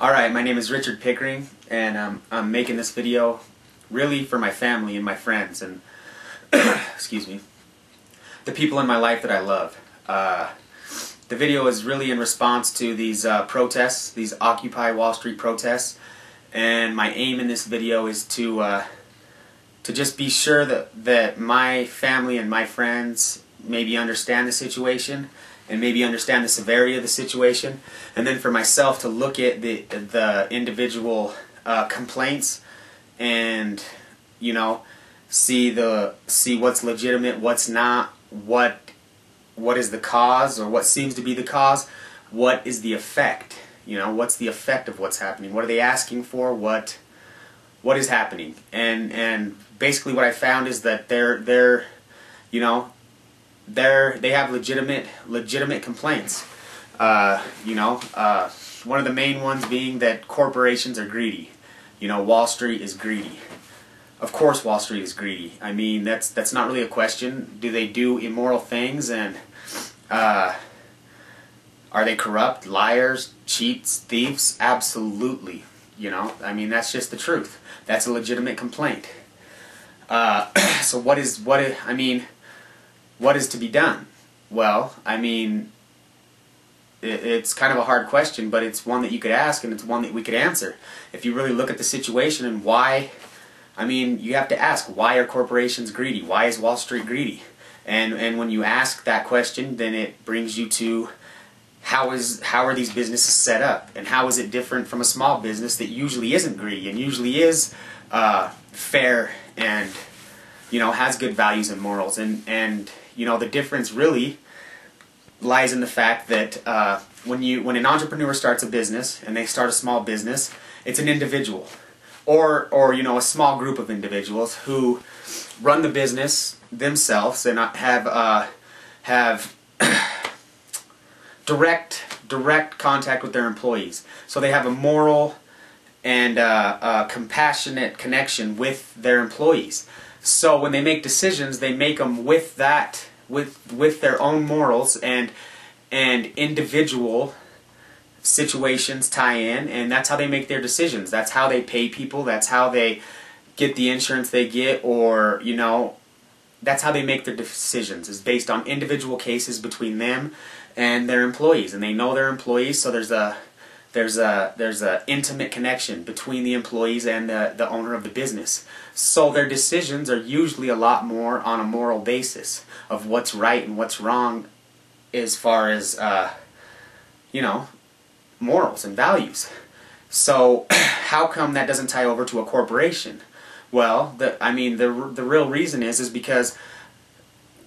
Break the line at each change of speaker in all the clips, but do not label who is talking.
Alright, my name is Richard Pickering, and um, I'm making this video really for my family and my friends, and, excuse me, the people in my life that I love. Uh, the video is really in response to these uh, protests, these Occupy Wall Street protests, and my aim in this video is to uh, to just be sure that, that my family and my friends maybe understand the situation, and maybe understand the severity of the situation, and then for myself to look at the the individual uh, complaints and you know see the see what's legitimate, what's not, what what is the cause or what seems to be the cause, what is the effect, you know, what's the effect of what's happening, what are they asking for, what what is happening, and and basically what I found is that they're they're you know they're they have legitimate legitimate complaints. Uh, you know, uh, one of the main ones being that corporations are greedy. You know, Wall Street is greedy. Of course, Wall Street is greedy. I mean, that's that's not really a question. Do they do immoral things and uh, are they corrupt, liars, cheats, thieves? Absolutely. You know, I mean, that's just the truth. That's a legitimate complaint. Uh, so what is what? Is, I mean what is to be done? Well, I mean, it's kind of a hard question, but it's one that you could ask and it's one that we could answer. If you really look at the situation and why, I mean, you have to ask, why are corporations greedy? Why is Wall Street greedy? And, and when you ask that question, then it brings you to how is how are these businesses set up and how is it different from a small business that usually isn't greedy and usually is uh, fair and you know has good values and morals and and you know, the difference really lies in the fact that uh, when you when an entrepreneur starts a business and they start a small business, it's an individual, or or you know a small group of individuals who run the business themselves and have uh, have direct direct contact with their employees. So they have a moral and uh, compassionate connection with their employees. So when they make decisions, they make them with that with with their own morals and and individual situations tie in and that's how they make their decisions. That's how they pay people. That's how they get the insurance they get or you know that's how they make their decisions is based on individual cases between them and their employees. And they know their employees so there's a there's a there's a intimate connection between the employees and the, the owner of the business. So their decisions are usually a lot more on a moral basis of what's right and what's wrong as far as uh, you know morals and values. So how come that doesn't tie over to a corporation? Well, the, I mean the the real reason is is because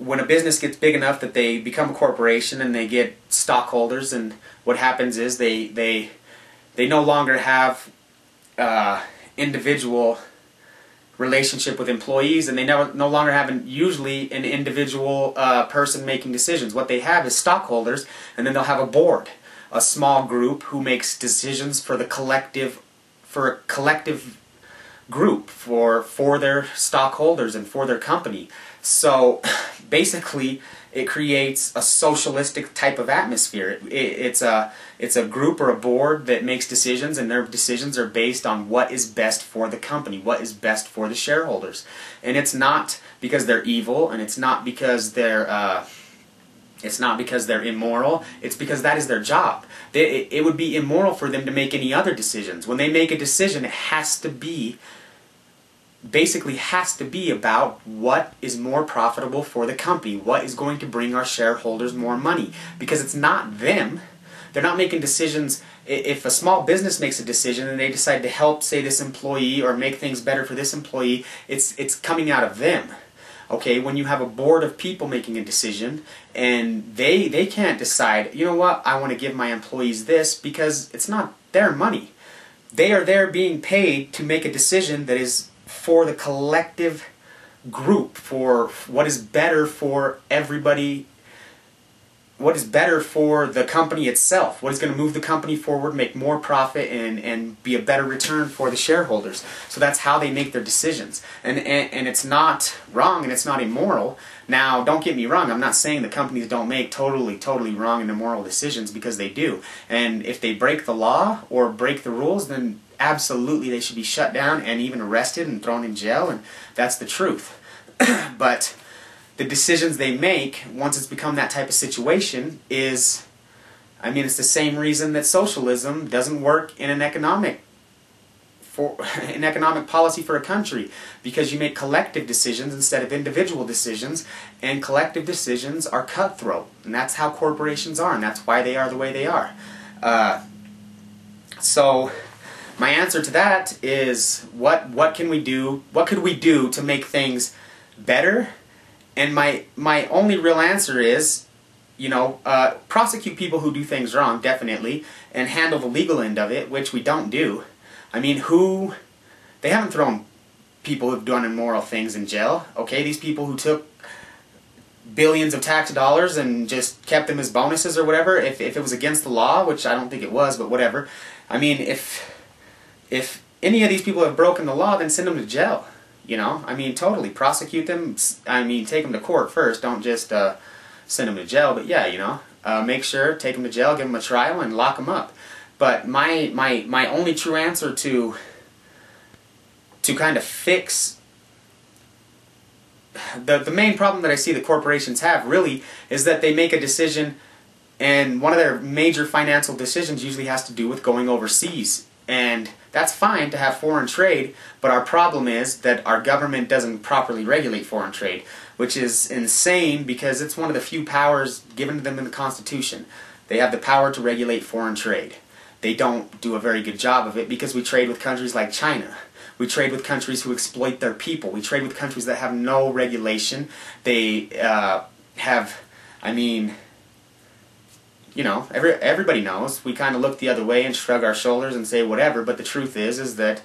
when a business gets big enough that they become a corporation and they get stockholders and what happens is they they they no longer have uh, individual relationship with employees and they never no longer have an, usually an individual uh, person making decisions. What they have is stockholders and then they'll have a board a small group who makes decisions for the collective for a collective group for for their stockholders and for their company. So basically it creates a socialistic type of atmosphere. It, it, it's a it's a group or a board that makes decisions, and their decisions are based on what is best for the company, what is best for the shareholders, and it's not because they're evil, and it's not because they're uh, it's not because they're immoral. It's because that is their job. They, it, it would be immoral for them to make any other decisions. When they make a decision, it has to be basically has to be about what is more profitable for the company, what is going to bring our shareholders more money. Because it's not them. They're not making decisions. If a small business makes a decision and they decide to help, say, this employee or make things better for this employee, it's, it's coming out of them. Okay, when you have a board of people making a decision and they, they can't decide, you know what, I want to give my employees this because it's not their money. They are there being paid to make a decision that is for the collective group, for what is better for everybody what is better for the company itself, what is going to move the company forward, make more profit, and, and be a better return for the shareholders. So that's how they make their decisions. And, and, and it's not wrong and it's not immoral. Now, don't get me wrong, I'm not saying the companies don't make totally, totally wrong and immoral decisions because they do. And if they break the law or break the rules, then absolutely they should be shut down and even arrested and thrown in jail, and that's the truth. but the decisions they make once it's become that type of situation is I mean it's the same reason that socialism doesn't work in an economic for an economic policy for a country because you make collective decisions instead of individual decisions and collective decisions are cutthroat and that's how corporations are and that's why they are the way they are uh, so my answer to that is what what can we do what could we do to make things better and my my only real answer is, you know, uh, prosecute people who do things wrong, definitely, and handle the legal end of it, which we don't do. I mean, who? They haven't thrown people who've done immoral things in jail. Okay, these people who took billions of tax dollars and just kept them as bonuses or whatever. If if it was against the law, which I don't think it was, but whatever. I mean, if if any of these people have broken the law, then send them to jail. You know, I mean, totally prosecute them. I mean, take them to court first. Don't just uh, send them to jail. But yeah, you know, uh, make sure take them to jail, give them a trial, and lock them up. But my my my only true answer to to kind of fix the the main problem that I see the corporations have really is that they make a decision and one of their major financial decisions usually has to do with going overseas and that's fine to have foreign trade, but our problem is that our government doesn't properly regulate foreign trade, which is insane because it's one of the few powers given to them in the Constitution. They have the power to regulate foreign trade. They don't do a very good job of it because we trade with countries like China. We trade with countries who exploit their people. We trade with countries that have no regulation. They uh, have, I mean, you know, every, everybody knows. We kind of look the other way and shrug our shoulders and say whatever, but the truth is, is that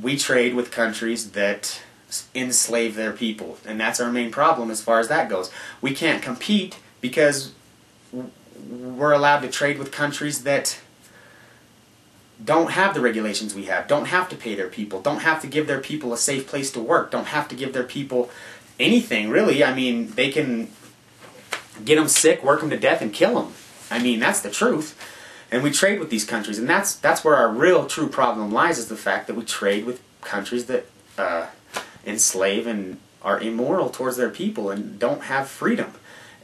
we trade with countries that enslave their people, and that's our main problem as far as that goes. We can't compete because we're allowed to trade with countries that don't have the regulations we have, don't have to pay their people, don't have to give their people a safe place to work, don't have to give their people anything, really. I mean, they can get them sick, work them to death, and kill them. I mean, that's the truth. And we trade with these countries, and that's that's where our real true problem lies: is the fact that we trade with countries that uh, enslave and are immoral towards their people and don't have freedom.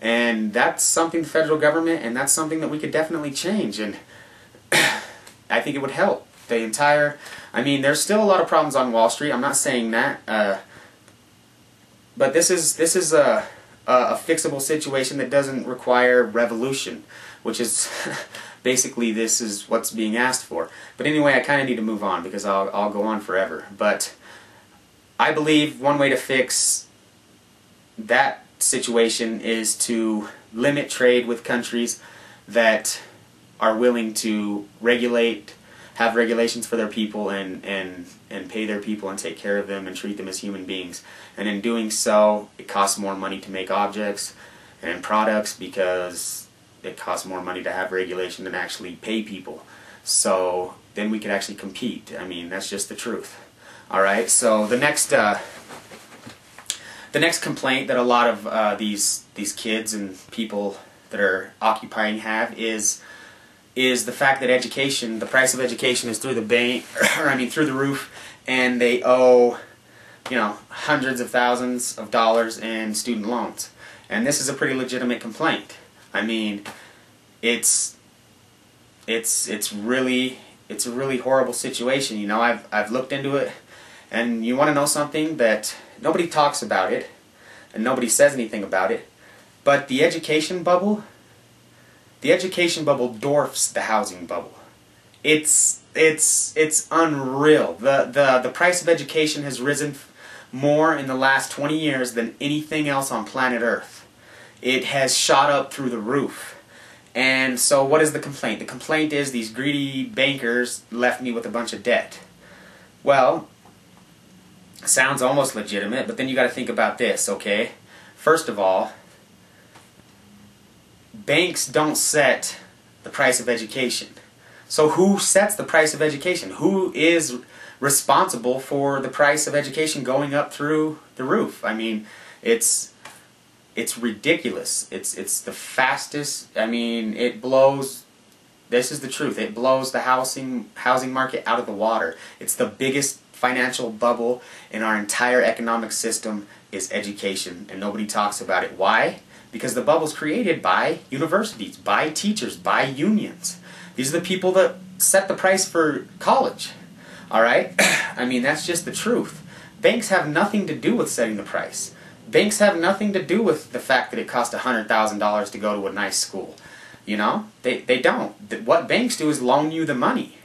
And that's something the federal government, and that's something that we could definitely change. And I think it would help the entire. I mean, there's still a lot of problems on Wall Street. I'm not saying that, uh, but this is this is a uh, a fixable situation that doesn't require revolution, which is basically this is what's being asked for. But anyway, I kind of need to move on because I'll, I'll go on forever. But I believe one way to fix that situation is to limit trade with countries that are willing to regulate have regulations for their people and, and, and pay their people and take care of them and treat them as human beings. And in doing so, it costs more money to make objects and products because it costs more money to have regulation than actually pay people. So then we could actually compete. I mean, that's just the truth. All right. So the next uh, the next complaint that a lot of uh, these these kids and people that are occupying have is is the fact that education, the price of education is through the bank, or I mean through the roof, and they owe, you know, hundreds of thousands of dollars in student loans. And this is a pretty legitimate complaint. I mean, it's it's it's really it's a really horrible situation. You know, I've I've looked into it, and you want to know something that nobody talks about it, and nobody says anything about it, but the education bubble the education bubble dwarfs the housing bubble. It's it's it's unreal. The the the price of education has risen more in the last 20 years than anything else on planet Earth. It has shot up through the roof. And so what is the complaint? The complaint is these greedy bankers left me with a bunch of debt. Well, sounds almost legitimate, but then you got to think about this, okay? First of all, banks don't set the price of education. So who sets the price of education? Who is responsible for the price of education going up through the roof? I mean, it's it's ridiculous. It's it's the fastest. I mean, it blows. This is the truth. It blows the housing housing market out of the water. It's the biggest financial bubble in our entire economic system is education, and nobody talks about it. Why? Because the bubble's created by universities, by teachers, by unions. These are the people that set the price for college. All right? I mean, that's just the truth. Banks have nothing to do with setting the price. Banks have nothing to do with the fact that it costs $100,000 to go to a nice school. You know? They, they don't. What banks do is loan you the money.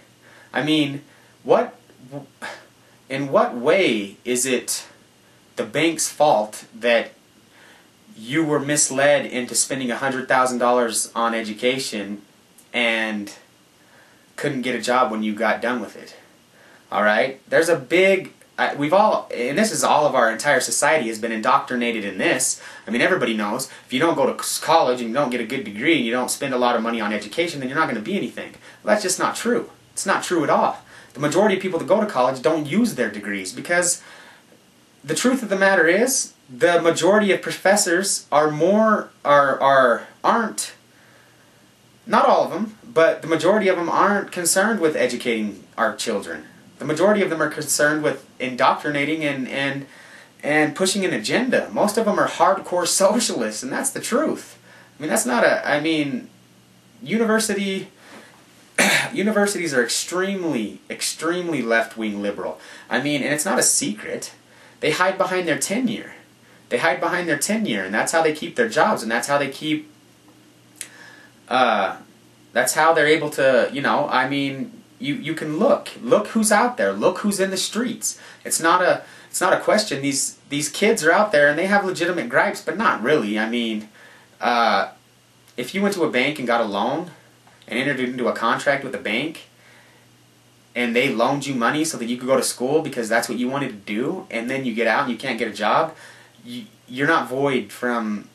I mean, what in what way is it the bank's fault that you were misled into spending $100,000 on education and couldn't get a job when you got done with it? All right? There's a big I, we've all, and this is all of our entire society has been indoctrinated in this. I mean, everybody knows if you don't go to college and you don't get a good degree and you don't spend a lot of money on education, then you're not going to be anything. Well, that's just not true. It's not true at all. The majority of people that go to college don't use their degrees because the truth of the matter is the majority of professors are more are are aren't not all of them, but the majority of them aren't concerned with educating our children. The majority of them are concerned with indoctrinating and, and, and pushing an agenda. Most of them are hardcore socialists, and that's the truth. I mean, that's not a, I mean, university, universities are extremely, extremely left-wing liberal. I mean, and it's not a secret. They hide behind their tenure. They hide behind their tenure, and that's how they keep their jobs, and that's how they keep, uh, that's how they're able to, you know, I mean, you you can look. Look who's out there. Look who's in the streets. It's not a it's not a question. These these kids are out there and they have legitimate gripes but not really. I mean uh, if you went to a bank and got a loan and entered into a contract with a bank and they loaned you money so that you could go to school because that's what you wanted to do and then you get out and you can't get a job you, you're not void from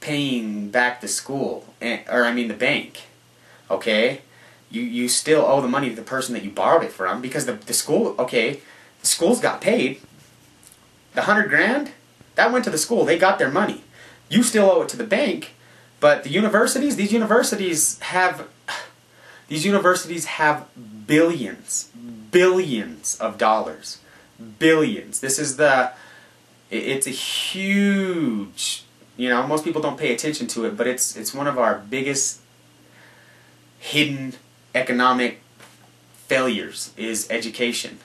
paying back the school eh, or i mean the bank okay you, you still owe the money to the person that you borrowed it from because the, the school, okay, the schools got paid. The hundred grand, that went to the school. They got their money. You still owe it to the bank, but the universities, these universities have, these universities have billions, billions of dollars. Billions. This is the, it's a huge, you know, most people don't pay attention to it, but it's, it's one of our biggest hidden economic failures is education.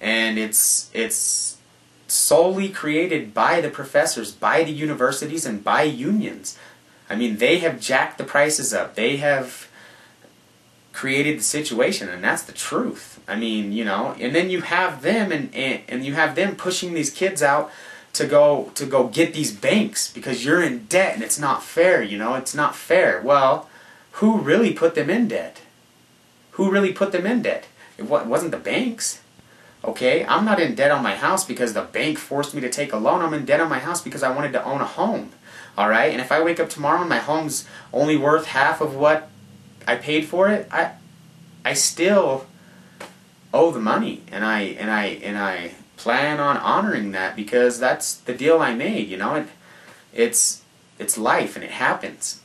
And it's it's solely created by the professors, by the universities, and by unions. I mean, they have jacked the prices up. They have created the situation, and that's the truth. I mean, you know, and then you have them, and, and, and you have them pushing these kids out to go to go get these banks because you're in debt and it's not fair. You know, it's not fair. Well, who really put them in debt? Who really put them in debt? It wasn't the banks. Okay, I'm not in debt on my house because the bank forced me to take a loan. I'm in debt on my house because I wanted to own a home. All right, and if I wake up tomorrow and my home's only worth half of what I paid for it, I, I still owe the money, and I and I and I plan on honoring that because that's the deal I made. You know, it, it's it's life and it happens,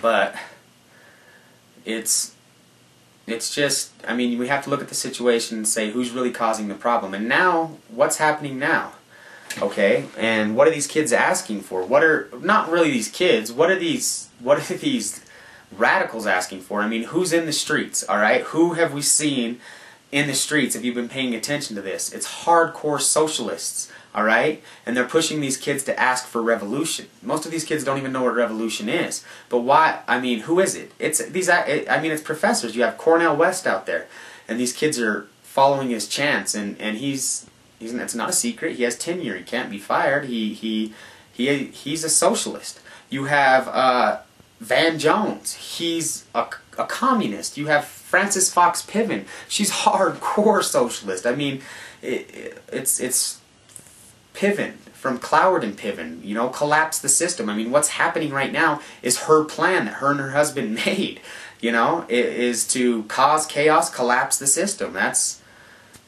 but it's it's just, I mean, we have to look at the situation and say who's really causing the problem. And now, what's happening now? Okay, and what are these kids asking for? What are, not really these kids, what are these, what are these radicals asking for? I mean, who's in the streets, alright? Who have we seen in the streets, if you've been paying attention to this? It's hardcore socialists all right? And they're pushing these kids to ask for revolution. Most of these kids don't even know what revolution is. But why? I mean, who is it? It's these. I mean, it's professors. You have Cornel West out there, and these kids are following his chants, and and he's he's. It's not a secret. He has tenure. He can't be fired. He he he he's a socialist. You have uh, Van Jones. He's a, a communist. You have Frances Fox Piven. She's hardcore socialist. I mean, it, it's it's Piven, from Cloward and Piven, you know, collapse the system. I mean, what's happening right now is her plan that her and her husband made, you know, is to cause chaos, collapse the system. That's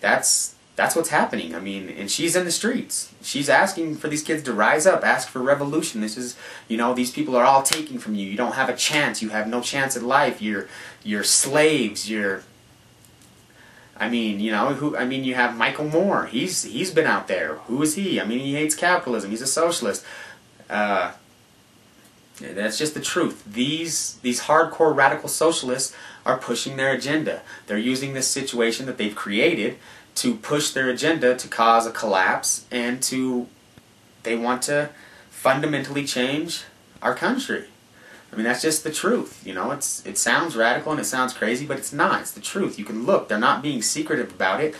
that's that's what's happening. I mean, and she's in the streets. She's asking for these kids to rise up, ask for revolution. This is, you know, these people are all taking from you. You don't have a chance. You have no chance at life. You're you're slaves. You're I mean, you know, who I mean, you have Michael Moore. He's he's been out there. Who is he? I mean, he hates capitalism. He's a socialist. Uh, that's just the truth. These these hardcore radical socialists are pushing their agenda. They're using this situation that they've created to push their agenda to cause a collapse and to they want to fundamentally change our country. I mean that's just the truth, you know. It's it sounds radical and it sounds crazy, but it's not. It's the truth. You can look. They're not being secretive about it.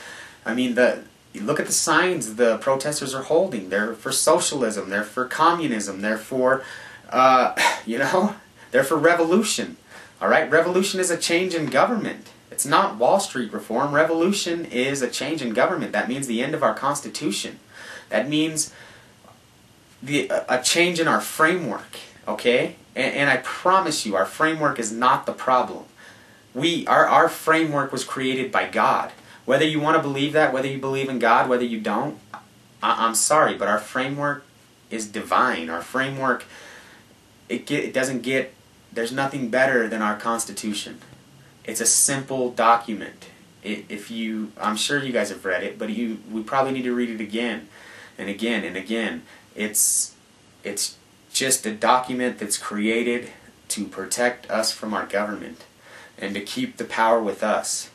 I mean the look at the signs the protesters are holding. They're for socialism. They're for communism. They're for uh, you know, they're for revolution. All right, revolution is a change in government. It's not Wall Street reform. Revolution is a change in government. That means the end of our Constitution. That means the, a change in our framework, okay? And, and I promise you, our framework is not the problem. We, our, our framework was created by God. Whether you want to believe that, whether you believe in God, whether you don't, I, I'm sorry, but our framework is divine. Our framework, it, get, it doesn't get, there's nothing better than our Constitution. It's a simple document. It, if you, I'm sure you guys have read it, but you, we probably need to read it again and again and again. It's, it's just a document that's created to protect us from our government and to keep the power with us.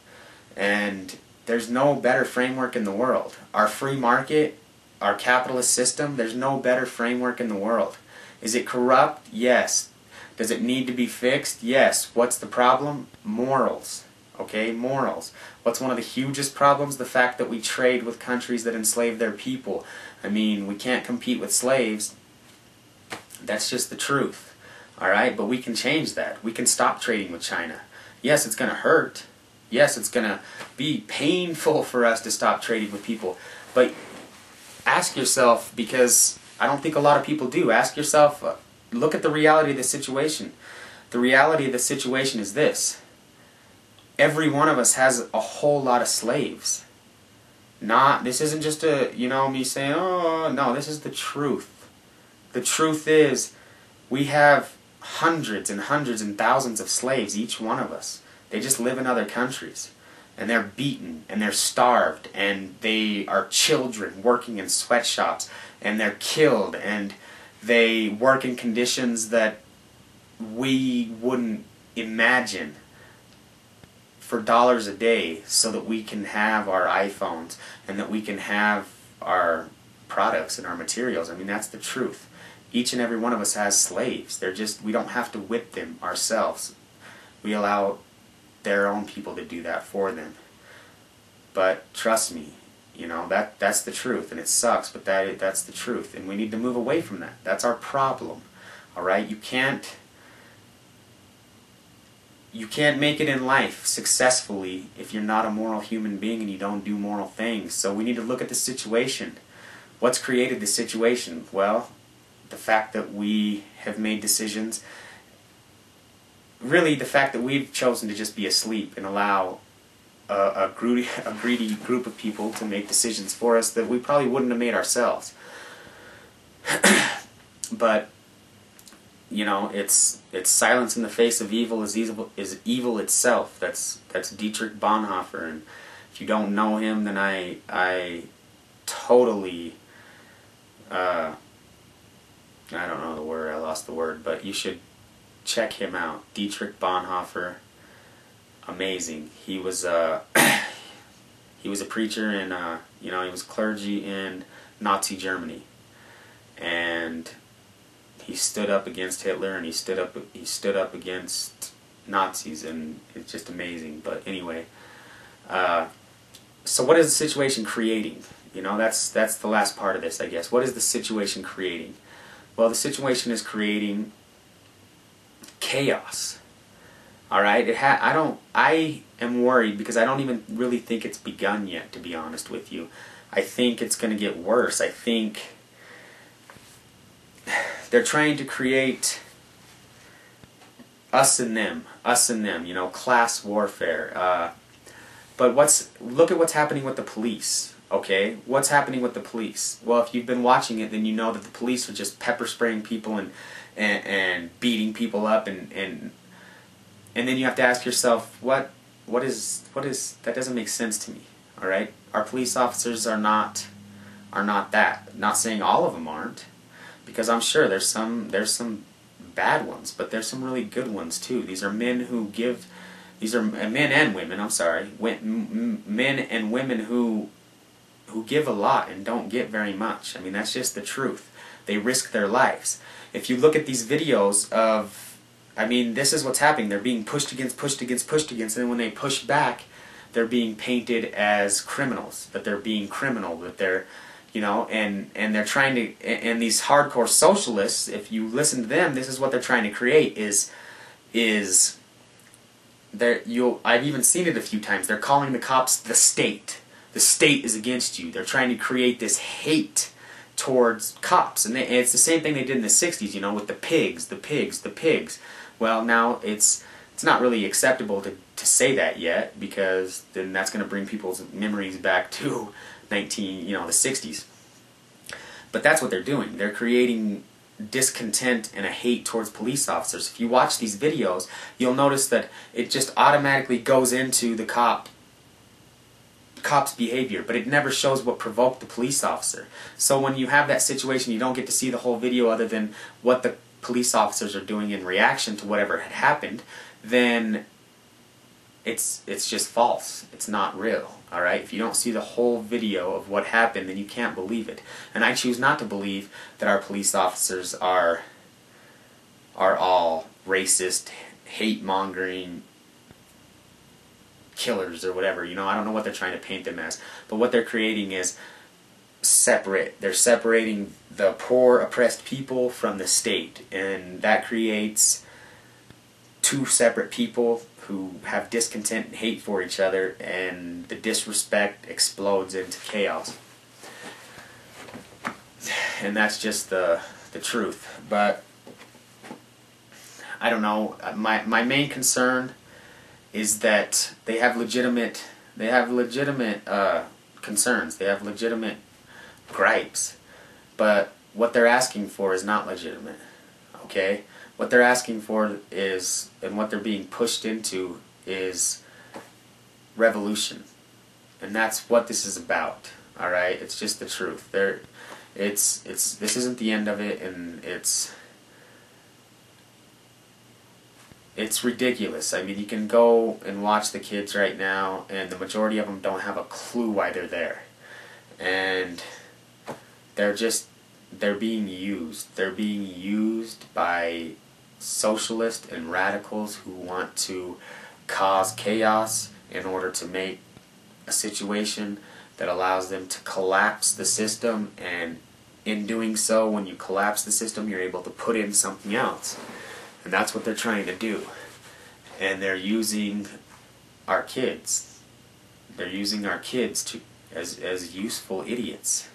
And there's no better framework in the world. Our free market, our capitalist system, there's no better framework in the world. Is it corrupt? Yes. Does it need to be fixed? Yes. What's the problem? Morals. Okay, morals. What's one of the hugest problems? The fact that we trade with countries that enslave their people. I mean, we can't compete with slaves. That's just the truth. Alright, but we can change that. We can stop trading with China. Yes, it's going to hurt. Yes, it's going to be painful for us to stop trading with people. But ask yourself, because I don't think a lot of people do, ask yourself, uh, look at the reality of the situation. The reality of the situation is this. Every one of us has a whole lot of slaves. Not, this isn't just a, you know, me saying, oh, no, this is the truth. The truth is, we have hundreds and hundreds and thousands of slaves, each one of us. They just live in other countries. And they're beaten, and they're starved, and they are children working in sweatshops, and they're killed, and they work in conditions that we wouldn't imagine for dollars a day so that we can have our iPhones and that we can have our products and our materials. I mean, that's the truth. Each and every one of us has slaves. They're just, we don't have to whip them ourselves. We allow their own people to do that for them. But trust me, you know, that that's the truth and it sucks, but that that's the truth and we need to move away from that. That's our problem. All right? You can't you can't make it in life successfully if you're not a moral human being and you don't do moral things. So we need to look at the situation. What's created the situation? Well, the fact that we have made decisions really the fact that we've chosen to just be asleep and allow a, a, greedy, a greedy group of people to make decisions for us that we probably wouldn't have made ourselves. but you know, it's it's silence in the face of evil is evil is evil itself. That's that's Dietrich Bonhoeffer, and if you don't know him, then I I totally uh, I don't know the word. I lost the word, but you should check him out. Dietrich Bonhoeffer amazing. He was uh, he was a preacher and uh, you know he was clergy in Nazi Germany, and he stood up against Hitler and he stood up he stood up against Nazis and it's just amazing. But anyway, uh, so what is the situation creating? You know that's that's the last part of this, I guess. What is the situation creating? Well, the situation is creating chaos all right, it ha- I don't. I am worried because I don't even really think it's begun yet. To be honest with you, I think it's going to get worse. I think they're trying to create us and them, us and them, you know, class warfare. Uh, but what's look at what's happening with the police. Okay, what's happening with the police? Well, if you've been watching it, then you know that the police are just pepper spraying people and and, and beating people up, and and and then you have to ask yourself, what what is what is that doesn't make sense to me. All right, our police officers are not are not that. Not saying all of them aren't, because I'm sure there's some there's some bad ones, but there's some really good ones too. These are men who give. These are men and women. I'm sorry, men and women who who give a lot and don't get very much. I mean, that's just the truth. They risk their lives. If you look at these videos of, I mean, this is what's happening. They're being pushed against, pushed against, pushed against, and then when they push back, they're being painted as criminals. That they're being criminal. That they're, you know, and and they're trying to. And these hardcore socialists, if you listen to them, this is what they're trying to create. Is is there you I've even seen it a few times. They're calling the cops the state the state is against you. They're trying to create this hate towards cops. And, they, and, it's the same thing they did in the 60s, you know, with the pigs, the pigs, the pigs. Well, now it's it's not really acceptable to, to say that yet because then that's going to bring people's memories back to 19, you know, the 60s. But that's what they're doing. They're creating discontent and a hate towards police officers. If you watch these videos, you'll notice that it just automatically goes into the cop cop's behavior, but it never shows what provoked the police officer. So when you have that situation, you don't get to see the whole video other than what the police officers are doing in reaction to whatever had happened, then it's it's just false. It's not real. All right? If you don't see the whole video of what happened, then you can't believe it. And I choose not to believe that our police officers are are all racist, hate-mongering, killers or whatever. You know, I don't know what they're trying to paint them as, but what they're creating is separate. They're separating the poor, oppressed people from the state, and that creates two separate people who have discontent and hate for each other, and the disrespect explodes into chaos. And that's just the the truth. But I don't know. My my main concern is that they have legitimate they have legitimate uh, concerns. They have legitimate gripes, but what they're asking for is not legitimate. Okay, what they're asking for is, and what they're being pushed into is revolution, and that's what this is about. All right, it's just the truth. There, it's it's this isn't the end of it, and it's it's ridiculous. I mean, you can go and watch the kids right now, and the majority of them don't have a clue why they're there. And they're just, they're being used. They're being used by socialists and radicals who want to cause chaos in order to make a situation that allows them to collapse the system and in doing so when you collapse the system you're able to put in something else and that's what they're trying to do. And they're using our kids. They're using our kids to as as useful idiots.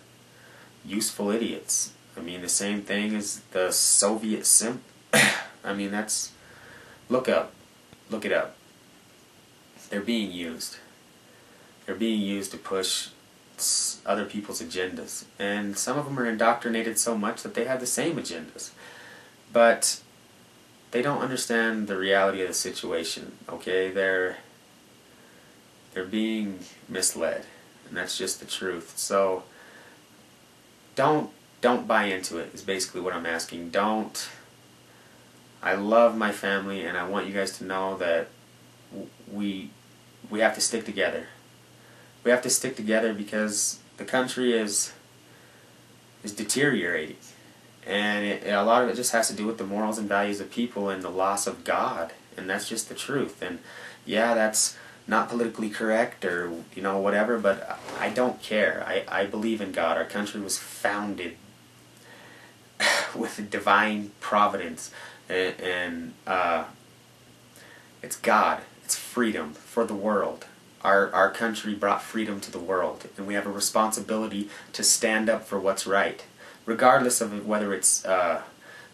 Useful idiots. I mean the same thing as the Soviet sim I mean that's look up. Look it up. They're being used. They're being used to push other people's agendas. And some of them are indoctrinated so much that they have the same agendas. But they don't understand the reality of the situation. Okay, they're they're being misled, and that's just the truth. So don't don't buy into it. Is basically what I'm asking. Don't. I love my family, and I want you guys to know that we we have to stick together. We have to stick together because the country is is deteriorating and it, a lot of it just has to do with the morals and values of people and the loss of God, and that's just the truth. And yeah, that's not politically correct or you know whatever, but I don't care. I, I believe in God. Our country was founded with divine providence, and, and uh, it's God. It's freedom for the world. Our, our country brought freedom to the world, and we have a responsibility to stand up for what's right regardless of whether it's uh,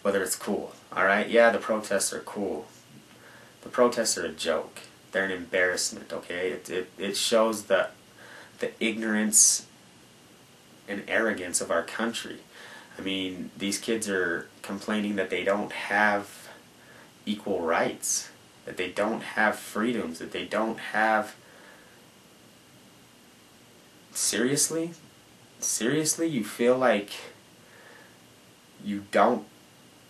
whether it's cool. All right, yeah, the protests are cool. The protests are a joke. They're an embarrassment. Okay, it it, it shows the the ignorance and arrogance of our country. I mean, these kids are complaining that they don't have equal rights, that they don't have freedoms, that they don't have. Seriously? Seriously? You feel like you don't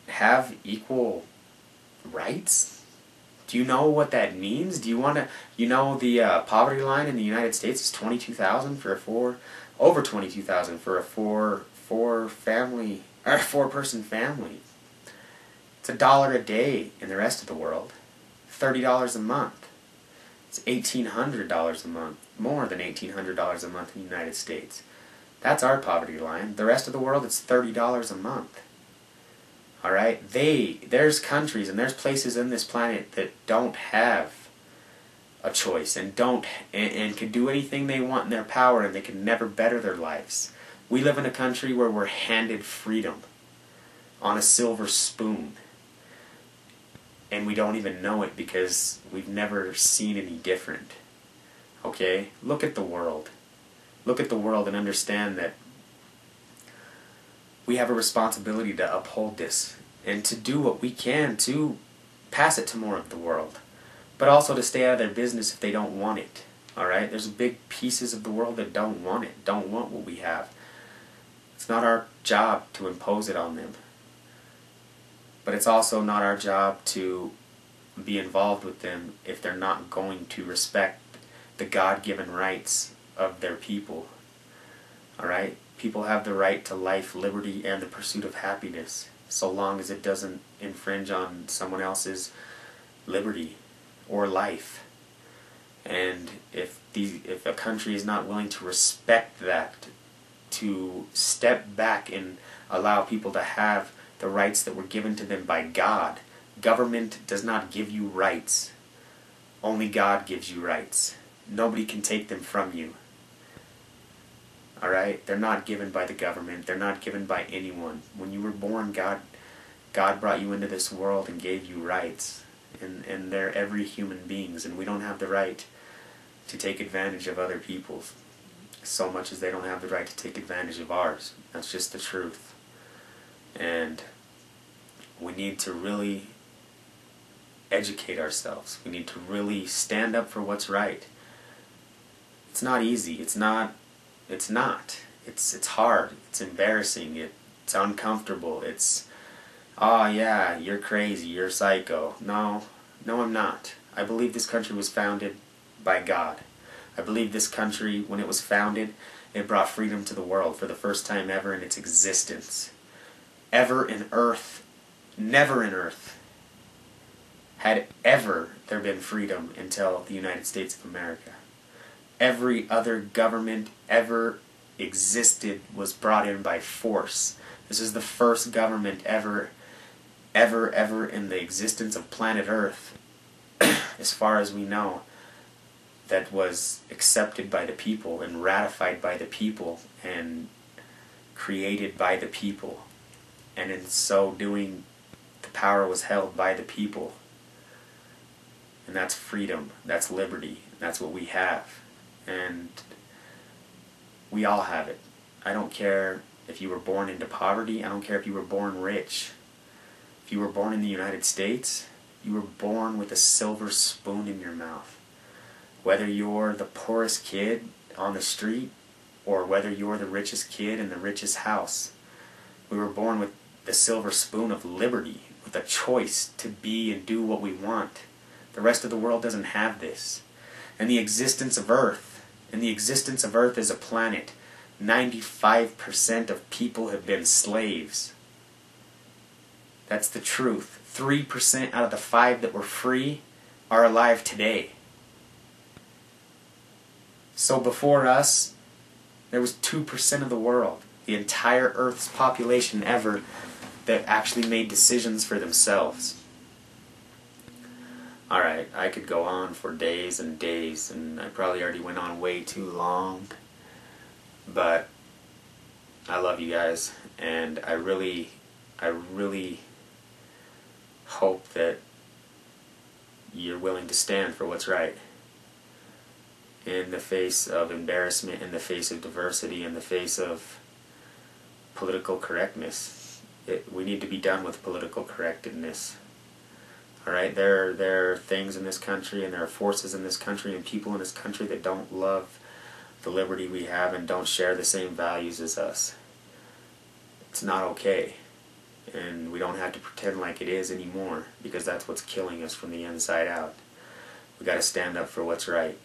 have equal rights? Do you know what that means? Do you want to, you know, the uh, poverty line in the United States is 22,000 for a four, over 22,000 for a four, four family, or four person family. It's a dollar a day in the rest of the world. $30 a month. It's $1,800 a month. More than $1,800 a month in the United States. That's our poverty line. The rest of the world, it's $30 a month. All right, they there's countries and there's places in this planet that don't have a choice and don't and, and can do anything they want in their power and they can never better their lives. We live in a country where we're handed freedom on a silver spoon. And we don't even know it because we've never seen any different. Okay? Look at the world. Look at the world and understand that we have a responsibility to uphold this and to do what we can to pass it to more of the world, but also to stay out of their business if they don't want it. All right, there's big pieces of the world that don't want it, don't want what we have. It's not our job to impose it on them, but it's also not our job to be involved with them if they're not going to respect the God-given rights of their people. All right, people have the right to life, liberty, and the pursuit of happiness, so long as it doesn't infringe on someone else's liberty or life. And if the if a country is not willing to respect that, to step back and allow people to have the rights that were given to them by God, government does not give you rights. Only God gives you rights. Nobody can take them from you. All right? They're not given by the government. They're not given by anyone. When you were born, God God brought you into this world and gave you rights. And and they're every human beings and we don't have the right to take advantage of other people's so much as they don't have the right to take advantage of ours. That's just the truth. And we need to really educate ourselves. We need to really stand up for what's right. It's not easy. It's not it's not. It's it's hard. It's embarrassing. It, it's uncomfortable. It's oh yeah, you're crazy. You're psycho. No, no, I'm not. I believe this country was founded by God. I believe this country, when it was founded, it brought freedom to the world for the first time ever in its existence. Ever in earth, never in earth, had ever there been freedom until the United States of America every other government ever existed was brought in by force. This is the first government ever, ever, ever in the existence of planet Earth, as far as we know, that was accepted by the people and ratified by the people and created by the people. And in so doing, the power was held by the people. And that's freedom, that's liberty, that's what we have and we all have it. I don't care if you were born into poverty, I don't care if you were born rich. If you were born in the United States, you were born with a silver spoon in your mouth. Whether you're the poorest kid on the street or whether you're the richest kid in the richest house, we were born with the silver spoon of liberty, with a choice to be and do what we want. The rest of the world doesn't have this. And the existence of Earth in the existence of Earth as a planet, 95% of people have been slaves. That's the truth. 3% out of the 5 that were free are alive today. So before us, there was 2% of the world, the entire Earth's population ever, that actually made decisions for themselves. Alright, I could go on for days and days, and I probably already went on way too long, but I love you guys, and I really, I really hope that you're willing to stand for what's right in the face of embarrassment, in the face of diversity, in the face of political correctness. It, we need to be done with political correctness. All right, there are, there are things in this country, and there are forces in this country, and people in this country that don't love the liberty we have and don't share the same values as us. It's not okay, and we don't have to pretend like it is anymore because that's what's killing us from the inside out. We got to stand up for what's right.